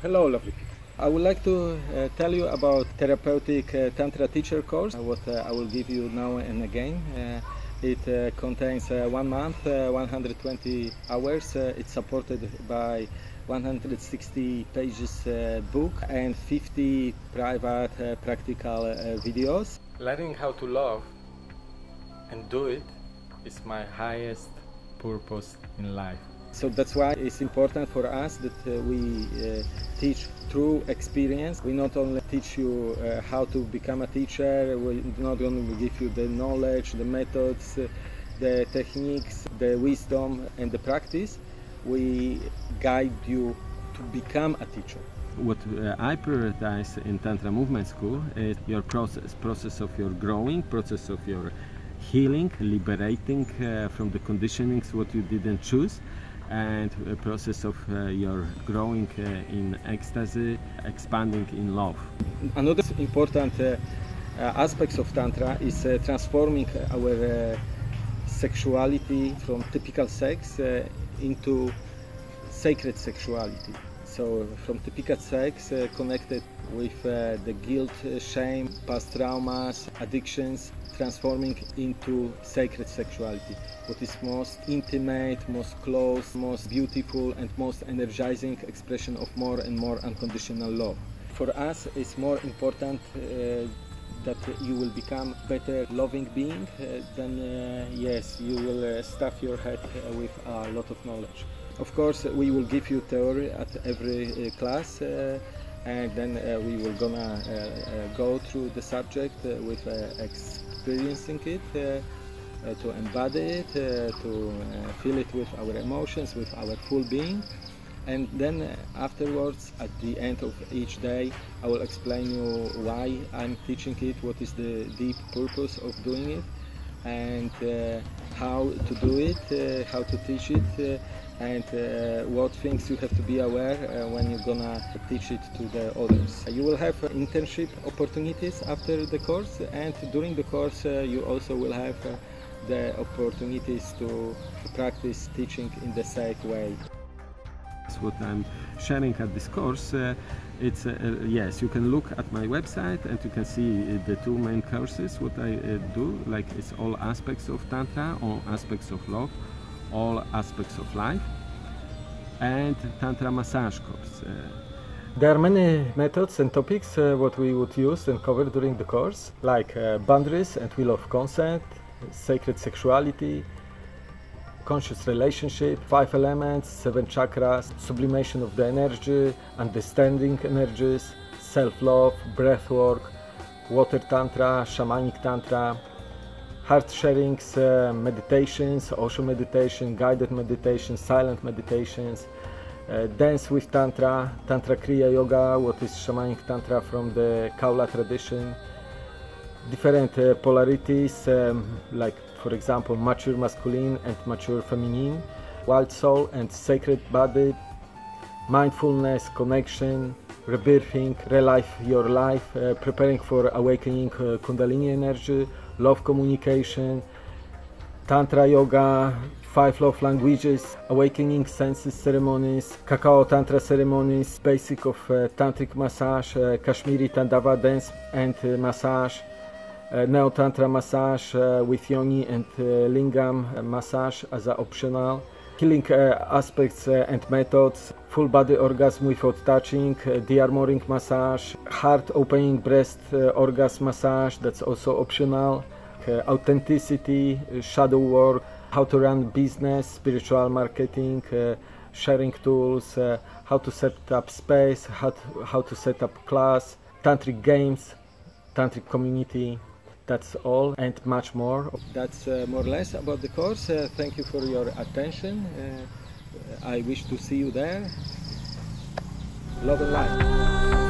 Hello, lovely people. I would like to uh, tell you about therapeutic uh, Tantra teacher course, what uh, I will give you now and again. Uh, it uh, contains uh, one month, uh, 120 hours. It's supported by 160 pages book and 50 private practical videos. Learning how to love and do it is my highest purpose in life. So that's why it's important for us that uh, we uh, teach through experience. We not only teach you uh, how to become a teacher, we not only give you the knowledge, the methods, uh, the techniques, the wisdom and the practice, we guide you to become a teacher. What uh, I prioritize in Tantra Movement School is your process, process of your growing, process of your healing, liberating uh, from the conditionings what you didn't choose, and a process of uh, your growing uh, in ecstasy, expanding in love. Another important uh, uh, aspects of Tantra is uh, transforming our sexuality from typical sex into sacred sexuality. So from typical sex connected with the guilt, shame, past traumas, addictions, transforming into sacred sexuality. What is most intimate, most close, most beautiful and most energizing expression of more and more unconditional love. For us it's more important uh, that you will become better loving being uh, then uh, yes you will uh, stuff your head uh, with a lot of knowledge of course we will give you theory at every uh, class and then uh, we will gonna uh, uh, go through the subject with experiencing it uh, to embody it uh, to uh, feel it with our emotions with our full being. And then afterwards at the end of each day i will explain you why i'm teaching it what is the deep purpose of doing it and how to do it how to teach it and uh, what things you have to be aware uh, when you're gonna teach it to the others you will have uh, internship opportunities after the course and during the course uh, you also will have uh, the opportunities to practice teaching in the safe way That's what I'm sharing at this course. Uh, it's yes, you can look at my website and you can see the two main courses. What I do, like it's all aspects of tantra, all aspects of love, all aspects of life, and tantra massage course. Uh, There are many methods and topics uh, what we would use and cover during the course, like uh, boundaries and will of consent, sacred sexuality, conscious relationship, five elements, seven chakras, sublimation of the energy, understanding energies, self-love, breath work, water tantra, shamanic tantra, heart sharings, uh, meditations, Osho meditation, guided meditation, silent meditations, uh, dance with tantra, tantra kriya yoga, what is shamanic tantra from the Kaula tradition, different uh, polarities um, like for example mature masculine and mature feminine, wild soul and sacred body, mindfulness, connection, rebirthing, relife your life, uh, preparing for awakening uh, kundalini energy, love communication, tantra yoga, five love languages, awakening senses ceremonies, cacao tantra ceremonies, basic of uh, tantric massage, uh, Kashmiri Tandava dance and uh, massage, uh, Neo Tantra massage uh, with yoni and uh, lingam massage as a optional. Healing uh, aspects uh, and methods, full body orgasm without touching, uh, de-armoring massage, heart opening breast orgasm massage, that's also optional. Authenticity, shadow work, how to run business, spiritual marketing, sharing tools, how to set up space, how to, how to set up class, tantric games, tantric community. That's all and much more. That's uh, more or less about the course. Uh, thank you for your attention. Uh, I wish to see you there. Love and light.